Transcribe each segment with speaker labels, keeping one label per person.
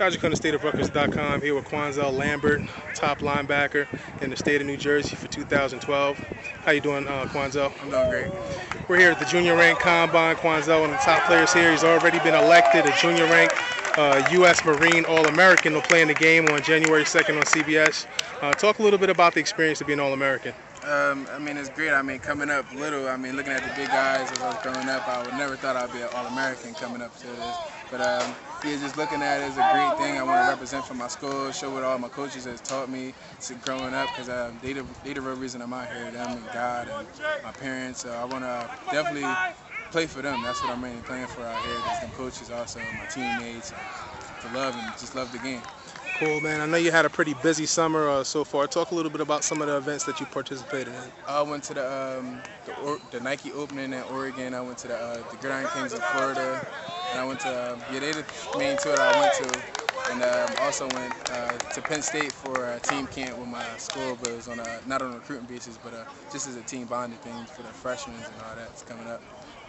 Speaker 1: Tajik on the state of Rutgers.com here with Quanzell Lambert, top linebacker in the state of New Jersey for 2012. How you doing, uh, Quanzell?
Speaker 2: I'm doing great.
Speaker 1: We're here at the junior rank combine. Quanzell, one of the top players here. He's already been elected a junior rank uh, U.S. Marine All-American. Will play in the game on January 2nd on CBS. Uh, talk a little bit about the experience of being All-American.
Speaker 2: Um, I mean, it's great. I mean, coming up little, I mean, looking at the big guys as I was growing up, I would never thought I'd be an All-American coming up to this. But um, yeah, just looking at it is a great thing. I want to represent for my school, show what all my coaches has taught me to growing up, because um, they, the, they the real reason I'm out here, them and God and my parents. So I want to definitely play for them. That's what I'm mainly playing for out here. There's them coaches also, my teammates, to love and just love the game.
Speaker 1: Cool, man. I know you had a pretty busy summer uh, so far. Talk a little bit about some of the events that you participated in.
Speaker 2: I went to the um, the, the, Nike opening in Oregon. I went to the, uh, the Gridiron Kings in Florida. And I went to, um, yeah, they the main tour that I went to. And um, also went uh, to Penn State for a team camp with my school, but it was on a, not on a recruiting basis, but uh, just as a team bonding thing for the freshmen and all that's coming up.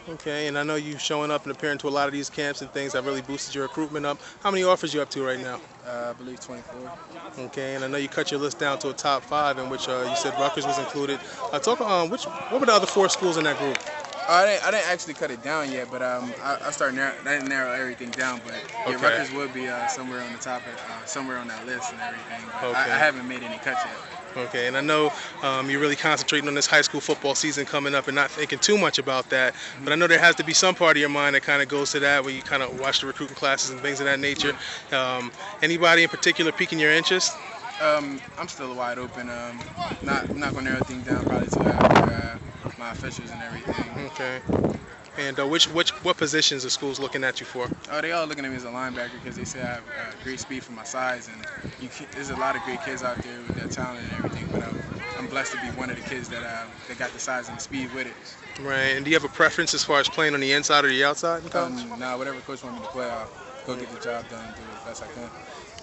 Speaker 1: Okay, and I know you showing up and appearing to a lot of these camps and things that really boosted your recruitment up. How many offers you up to right now?
Speaker 2: Uh, I believe 24.
Speaker 1: Okay, and I know you cut your list down to a top five, in which uh, you said Rutgers was included. Uh, talk um, which what were the other four schools in that group?
Speaker 2: Oh, I didn't, I didn't actually cut it down yet, but um, I, I started narrow, I didn't narrow everything down. But yeah, okay. Rutgers would be uh, somewhere on the top, of, uh, somewhere on that list and everything. Okay. I, I haven't made any cuts yet.
Speaker 1: Okay, and I know um, you're really concentrating on this high school football season coming up and not thinking too much about that. Mm-hmm. But I know there has to be some part of your mind that kind of goes to that, where you kind of watch the recruiting classes and things of that nature. Um, anybody in particular piquing your interest?
Speaker 2: Um, I'm still wide open. Um, not I'm not gonna narrow things down probably till after uh, my officials and everything.
Speaker 1: Okay. And uh, which which what positions are schools looking at you for?
Speaker 2: Oh, they all looking at me as a linebacker because they say I have uh, great speed for my size, and you there's a lot of great kids out there with that talent and everything. But I'm, I'm blessed to be one of the kids that uh, that got the size and the speed with it.
Speaker 1: Right. And do you have a preference as far as playing on the inside or the outside?
Speaker 2: Um, nah, whatever coach wants me to play, I'll go get the job done and do it as best I can.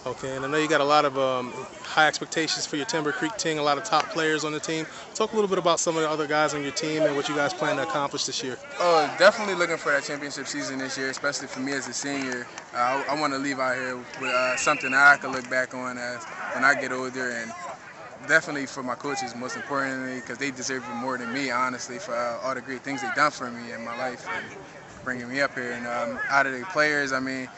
Speaker 1: Okay, and I know you got a lot of um, high expectations for your Timber Creek team, a lot of top players on the team. Talk a little bit about some of the other guys on your team and what you guys plan to accomplish this year.
Speaker 2: Oh, definitely looking for that championship season this year, especially for me as a senior. Uh, I, I want to leave out here with uh, something I can look back on as when I get older and definitely for my coaches, most importantly, because they deserve it more than me, honestly, for uh, all the great things they've done for me in my life and bringing me up here. And um, out of the players, I mean,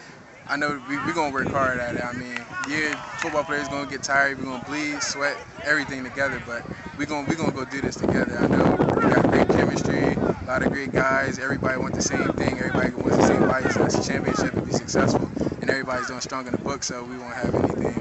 Speaker 2: I know we're we going to work hard at it. I mean, yeah, football players going to get tired. We're going to bleed, sweat, everything together. But we're going we gonna go do this together. I know we got great chemistry, a lot of great guys. Everybody wants the same thing. Everybody wants the same fight. So it's a championship to be successful. And everybody's doing strong in the book, so we won't have anything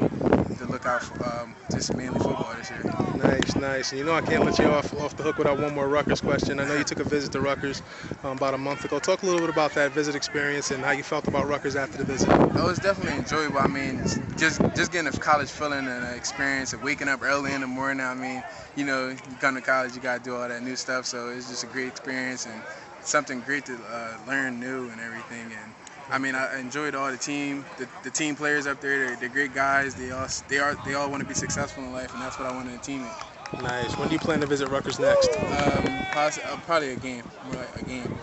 Speaker 2: to look out for, um, just mainly football this year.
Speaker 1: Nice, nice. And you know I can't let you off off the hook without one more Rutgers question. I know you took a visit to Rutgers um, about a month ago. Talk a little bit about that visit experience and how you felt about Rutgers after the visit.
Speaker 2: It was definitely enjoyable. I mean, just just getting a college feeling and an experience of waking up early in the morning. I mean, you know, you come to college, you got to do all that new stuff. So it's just a great experience and something great to uh, learn new and everything. And I mean, I enjoyed all the team, the, the team players up there. They're, they're, great guys. They all they are they all want to be successful in life, and that's what I wanted in a teammate.
Speaker 1: Nice. When do you plan to visit Rutgers next?
Speaker 2: Um, possibly, uh, probably a game, like a game.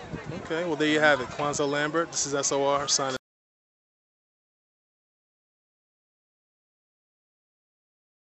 Speaker 1: Okay. Well, there you have it. Quanzell Lambert. This is SOR signing.